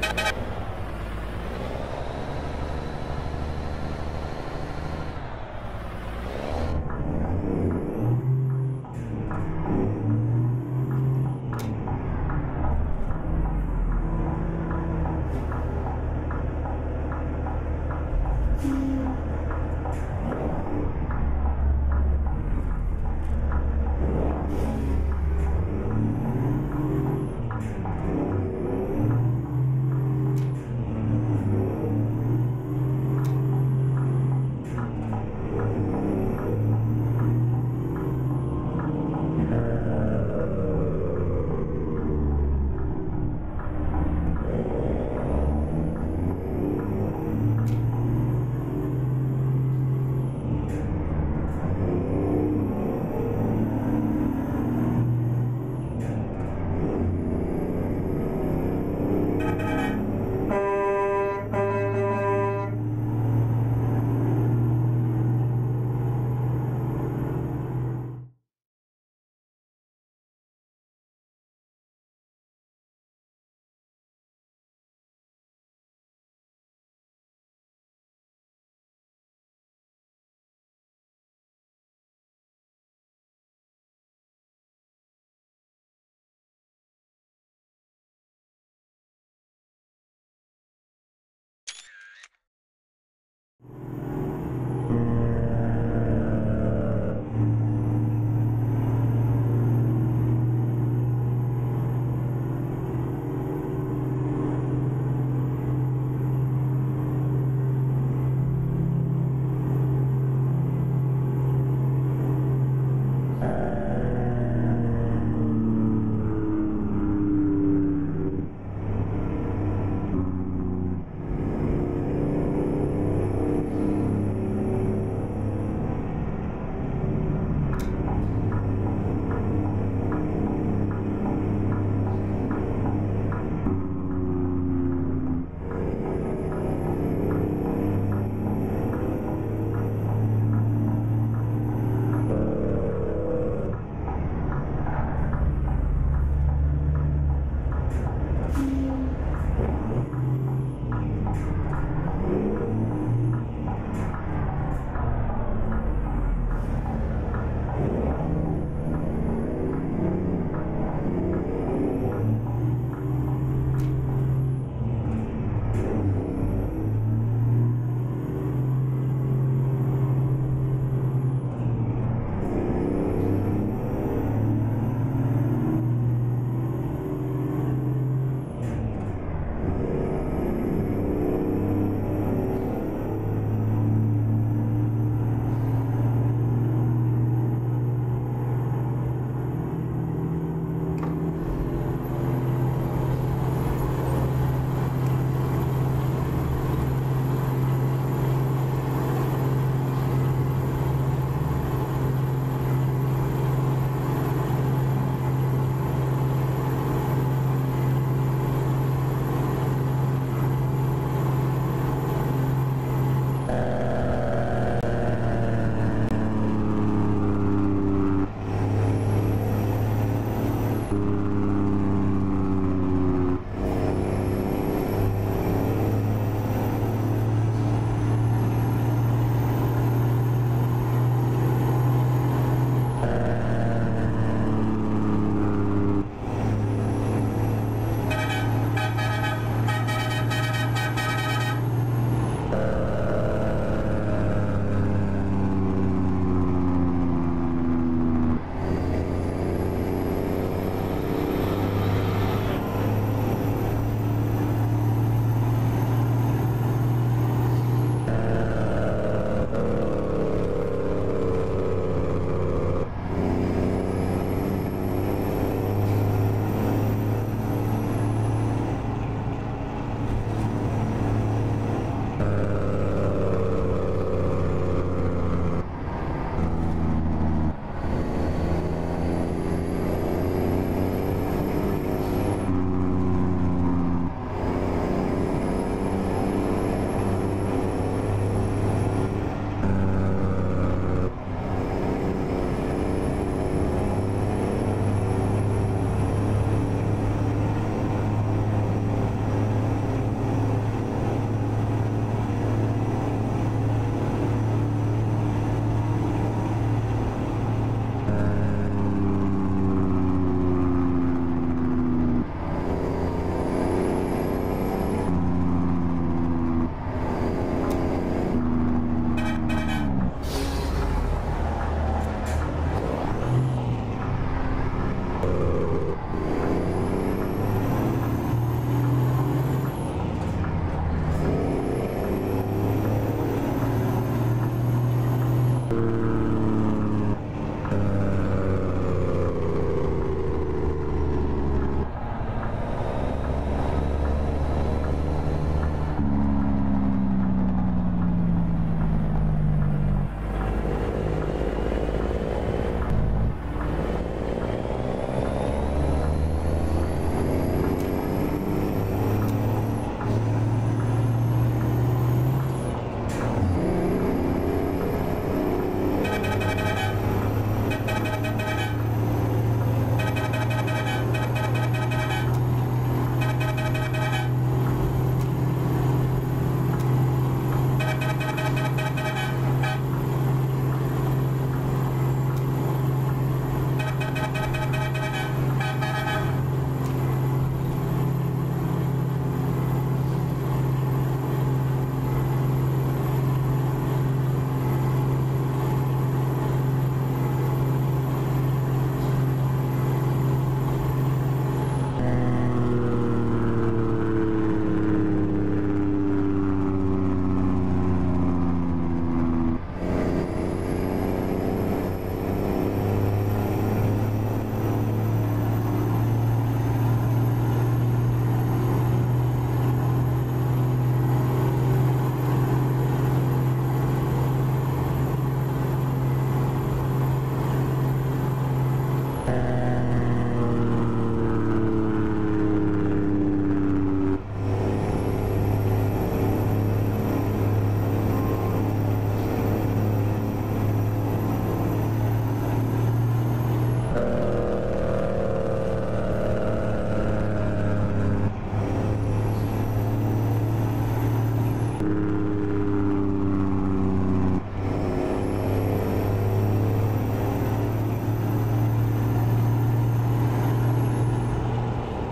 you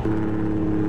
うん。